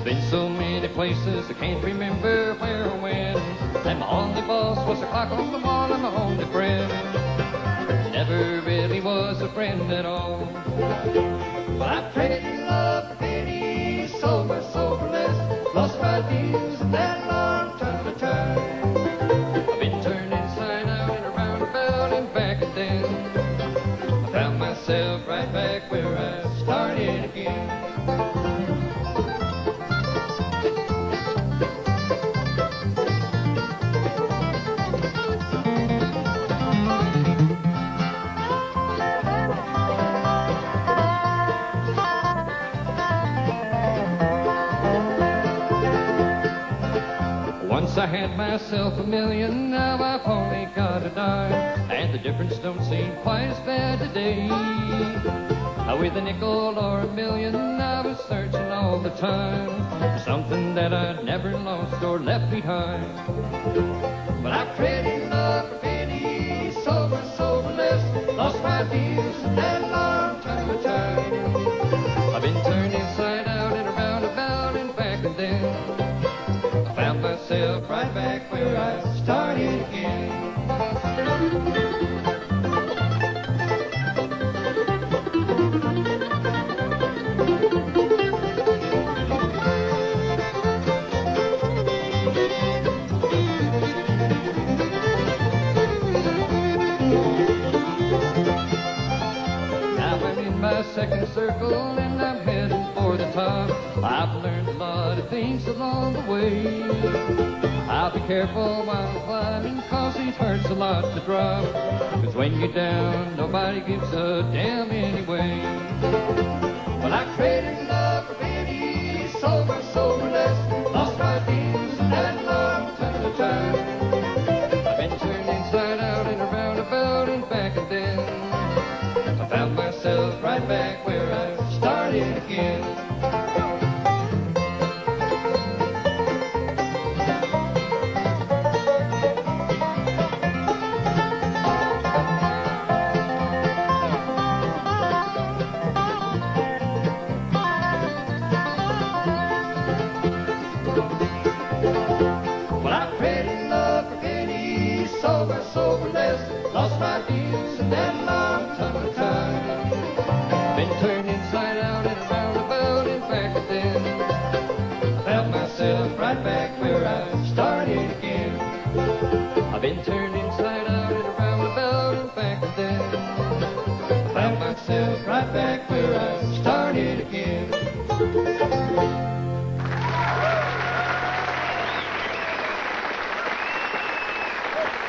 I've been so many places I can't remember where or when. And my only boss was a clock on the wall and my only friend. Never really was a friend at all. But I traded love for pennies, sober, soberless, lost my views in that long time of time. I've been turned inside out and around about and back and then. I found myself right Once I had myself a million, now I've only got a dime. And the difference don't seem quite as bad today. With a nickel or a million, I was searching all the time for something that I'd never lost or left behind. But I traded love for where I started again. Second circle I've learned a lot of things along the way. I'll be careful while I'm climbing cause it hurts a lot to drop. Cause when you're down, nobody gives a damn anyway. But I traded love for pennies, sober, soberless, lost my views in that long time of time. I've been turned inside out and around about and back and then. I found myself right back where I started again. Sober, soberless, lost my views in that long time of time. Been turned inside out and around about and back again. I found myself right back where I started again. I've been turned